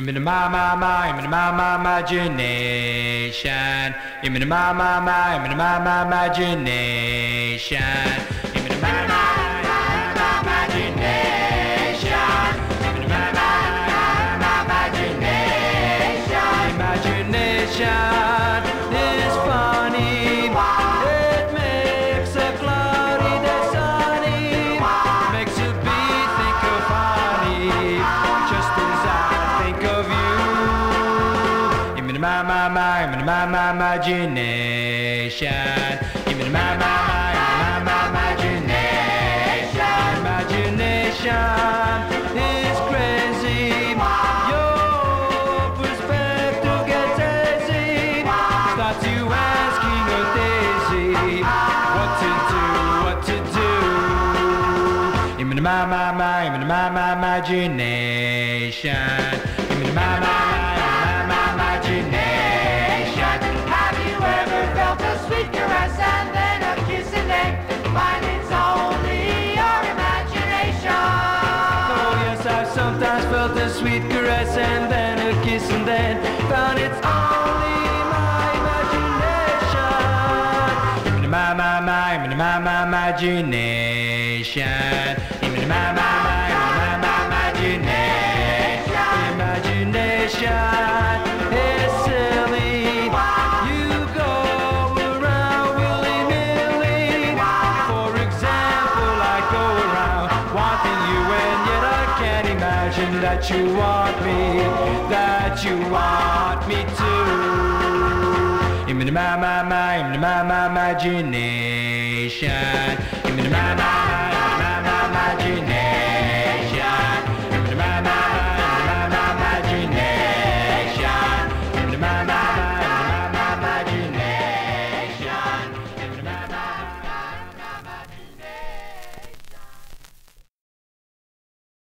I'm in my, my, my, I'm my, my, imagination. I'm in my, my, my, I'm my, my, imagination. My, my, my, in my, my, imagination. I'm in my, my, my, my, my, imagination. Imagination is crazy. Your perspective gets. Starts you asking a daisy what to do, what to do. My, my, my, my, my, imagination. I'm my, my, my, felt a sweet caress and then a kiss and then found it's only my imagination. I'm my, my, my, my, my, imagination. I'm my, my, my, my, my, imagination. Imagination imagine that you want me, that you want me to. In my, my, my, in my, my, imagination. I'm in my, my, my.